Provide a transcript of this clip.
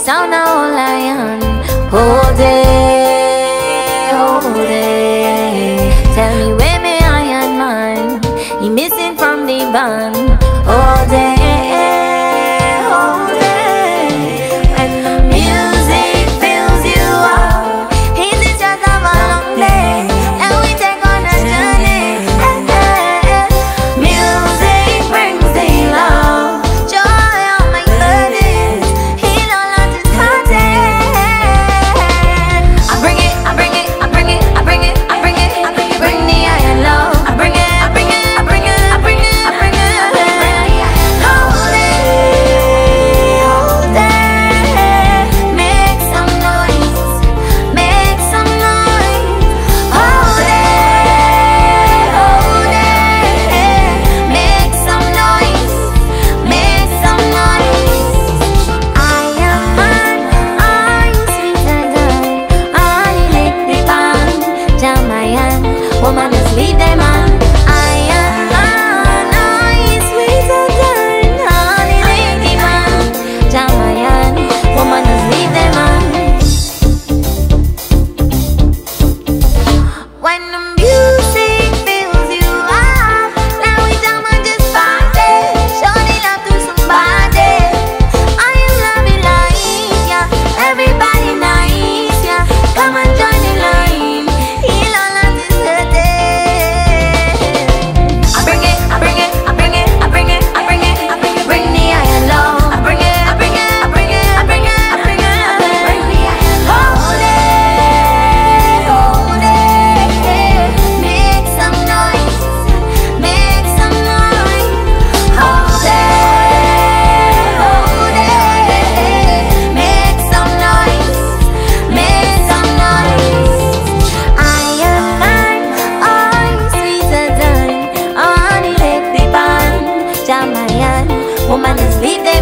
sound of old lion. Hold it, hold it. Tell me where me iron man. He missing from the band. leave them.